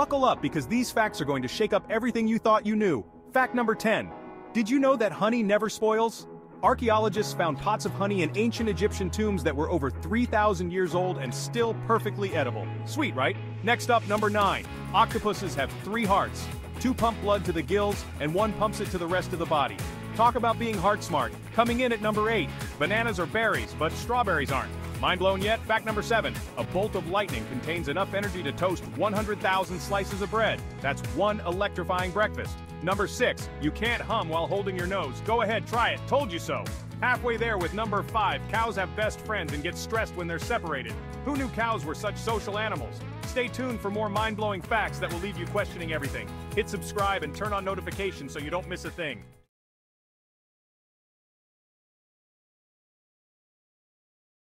Buckle up because these facts are going to shake up everything you thought you knew. Fact number 10. Did you know that honey never spoils? Archaeologists found pots of honey in ancient Egyptian tombs that were over 3,000 years old and still perfectly edible. Sweet, right? Next up, number 9. Octopuses have three hearts. Two pump blood to the gills, and one pumps it to the rest of the body. Talk about being heart smart. Coming in at number 8. Bananas are berries, but strawberries aren't. Mind blown yet? Fact number 7. A bolt of lightning contains enough energy to toast 100,000 slices of bread. That's one electrifying breakfast. Number 6. You can't hum while holding your nose. Go ahead, try it. Told you so. Halfway there with number 5. Cows have best friends and get stressed when they're separated. Who knew cows were such social animals? Stay tuned for more mind-blowing facts that will leave you questioning everything. Hit subscribe and turn on notifications so you don't miss a thing.